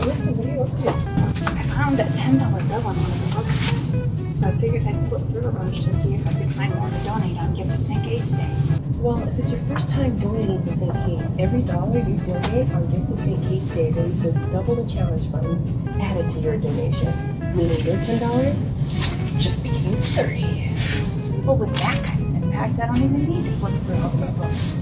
Alyssa, what are you up to? I found a $10 bill on one of the books, so I figured I'd flip through a bunch to see if I could find more to donate on Give to St. Kate's Day. Well, if it's your first time donating to St. Kate's, every dollar you donate on Give to St. Kate's Day raises double the challenge funds added to your donation, meaning your $10 three. Well, with that kind of impact, I don't even need to flip through all those books.